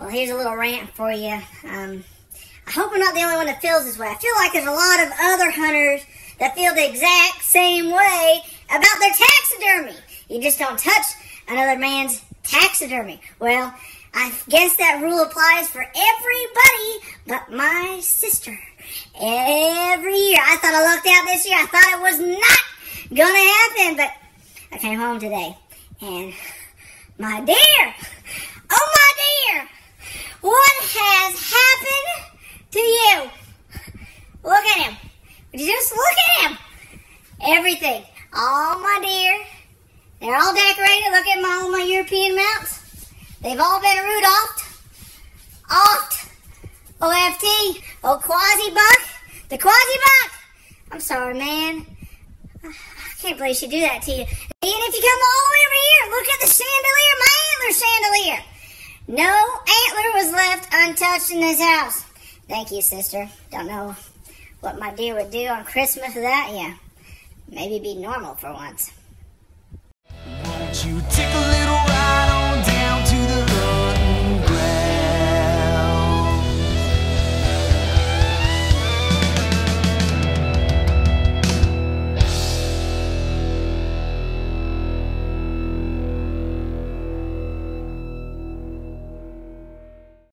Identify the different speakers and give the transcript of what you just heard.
Speaker 1: Well, here's a little rant for you. Um, I hope I'm not the only one that feels this way. I feel like there's a lot of other hunters that feel the exact same way about their taxidermy. You just don't touch another man's taxidermy. Well, I guess that rule applies for everybody but my sister. Every year. I thought I lucked out this year. I thought it was not gonna happen, but I came home today and my deer, oh my deer, what has happened to you? Look at him. Just look at him. Everything. Oh my dear. They're all decorated. Look at my, all my European mounts. They've all been Rudolphed. Oft. OFT. Oh, Quasi Buck. The Quasi Buck. I'm sorry, man. I can't believe she do that to you. And if you come all the way over here, look at the chandelier, my antler chandelier. No antler was left untouched in this house. Thank you, sister. Don't know what my deer would do on Christmas without you. Maybe be normal for once.